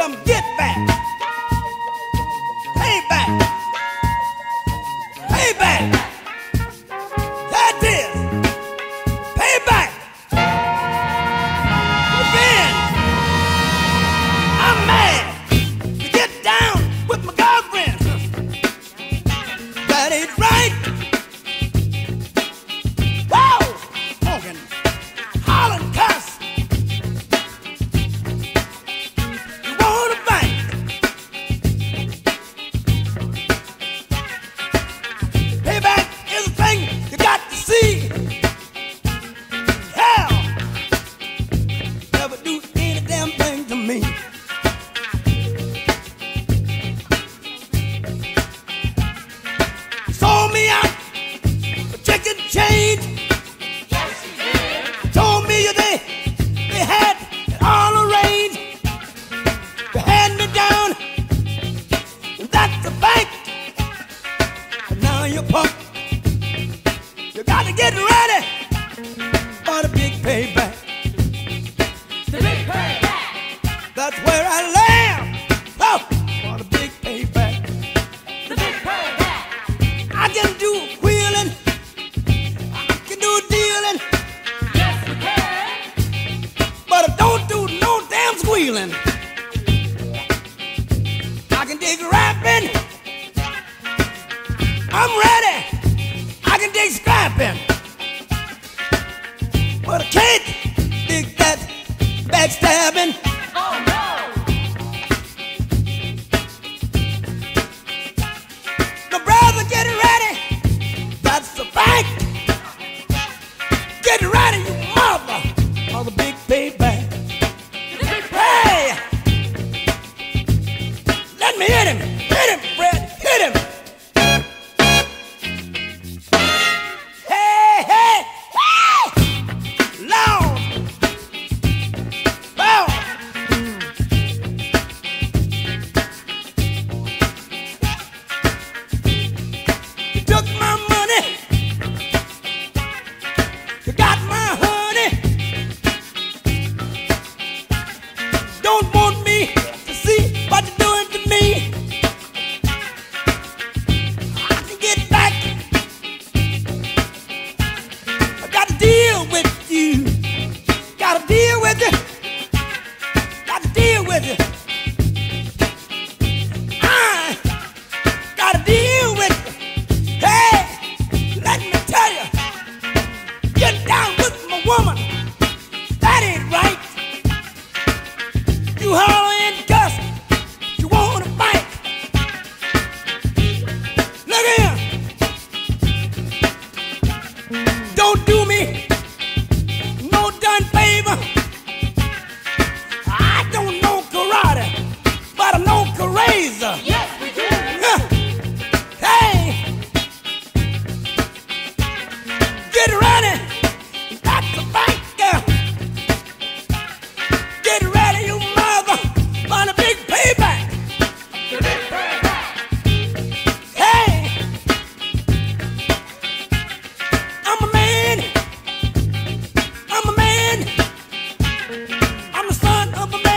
some get back. pay back, pay back. That is. Pay Payback. Revenge. I'm mad to get down with my girlfriend. That ain't right. Damn I'm a son of a